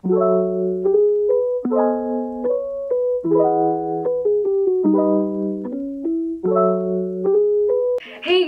Hey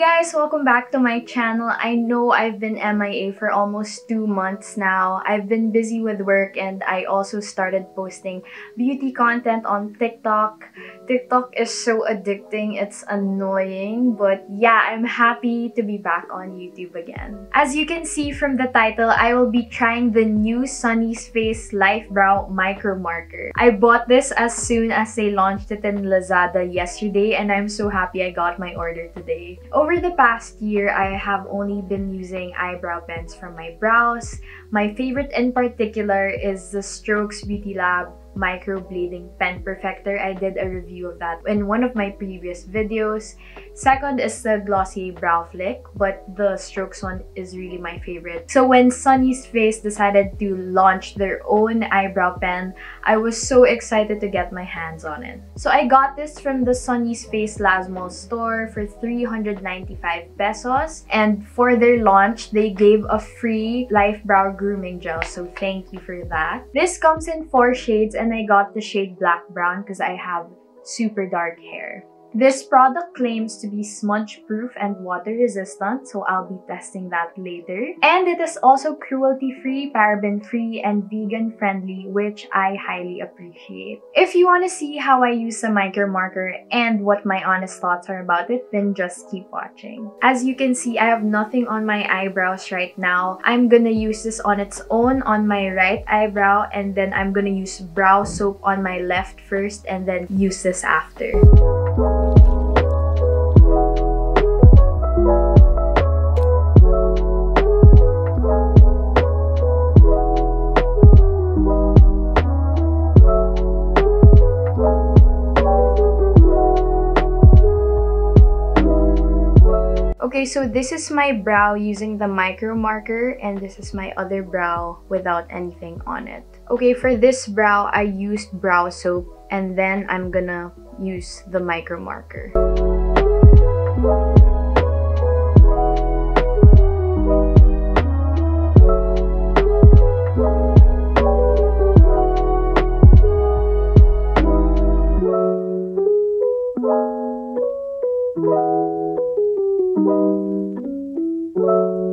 guys, welcome back to my channel. I know I've been MIA for almost two months now. I've been busy with work and I also started posting beauty content on TikTok. TikTok is so addicting, it's annoying, but yeah, I'm happy to be back on YouTube again. As you can see from the title, I will be trying the new Sunnies Face Lifebrow Micromarker. I bought this as soon as they launched it in Lazada yesterday and I'm so happy I got my order today. Over the past year, I have only been using eyebrow pens for my brows. My favorite in particular is the Strokes Beauty Lab microblading pen perfector. I did a review of that in one of my previous videos. Second is the Glossier Brow Flick, but the Strokes one is really my favorite. So when Sunnies Face decided to launch their own eyebrow pen, I was so excited to get my hands on it. So I got this from the Sunnies Face Lazmall store for 395 pesos. And for their launch, they gave a free Lifebrow Grooming Gel. So thank you for that. This comes in four shades and I got the shade black brown because I have super dark hair. This product claims to be smudge proof and water resistant, so I'll be testing that later. And it is also cruelty free, paraben free, and vegan friendly, which I highly appreciate. If you want to see how I use the micro marker and what my honest thoughts are about it, then just keep watching. As you can see, I have nothing on my eyebrows right now. I'm gonna use this on its own on my right eyebrow, and then I'm gonna use brow soap on my left first, and then use this after. Okay, so this is my brow using the micro marker and this is my other brow without anything on it. Okay, for this brow, I used brow soap and then I'm gonna use the micro marker. Thank you.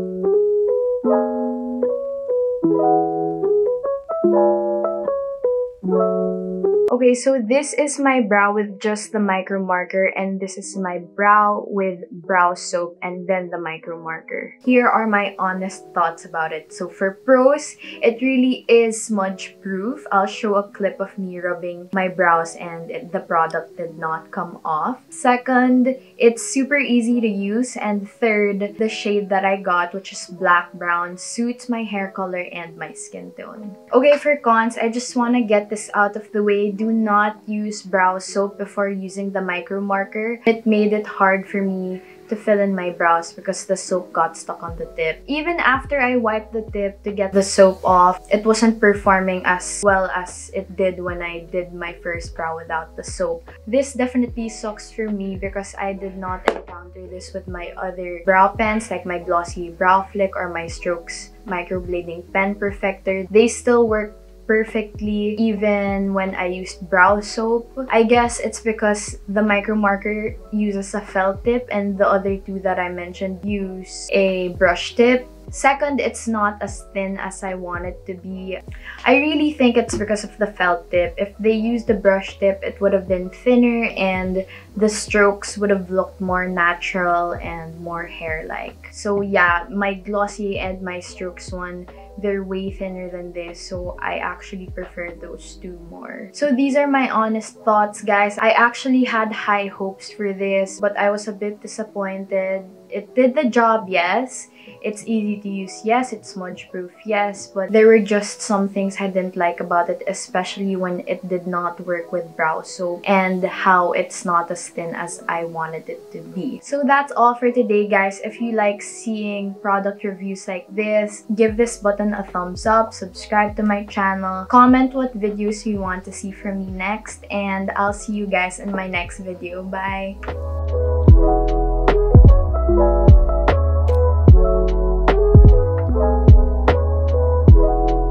Okay, so this is my brow with just the micro marker and this is my brow with brow soap and then the micro marker. Here are my honest thoughts about it. So for pros, it really is smudge proof. I'll show a clip of me rubbing my brows and it, the product did not come off. Second, it's super easy to use. And third, the shade that I got, which is black brown, suits my hair color and my skin tone. Okay, for cons, I just want to get this out of the way. Not use brow soap before using the micro marker. It made it hard for me to fill in my brows because the soap got stuck on the tip. Even after I wiped the tip to get the soap off, it wasn't performing as well as it did when I did my first brow without the soap. This definitely sucks for me because I did not encounter this with my other brow pens like my Glossier Brow Flick or my Strokes Microblading Pen Perfector. They still work perfectly even when I used brow soap. I guess it's because the micro marker uses a felt tip and the other two that I mentioned use a brush tip. Second, it's not as thin as I want it to be. I really think it's because of the felt tip. If they used the brush tip, it would have been thinner and the strokes would have looked more natural and more hair-like. So yeah, my glossy and my strokes one they're way thinner than this so I actually prefer those two more. So these are my honest thoughts guys. I actually had high hopes for this but I was a bit disappointed. It did the job, yes. It's easy to use, yes. It's smudge proof, yes. But there were just some things I didn't like about it, especially when it did not work with brow soap and how it's not as thin as I wanted it to be. So that's all for today, guys. If you like seeing product reviews like this, give this button a thumbs up, subscribe to my channel, comment what videos you want to see from me next, and I'll see you guys in my next video. Bye!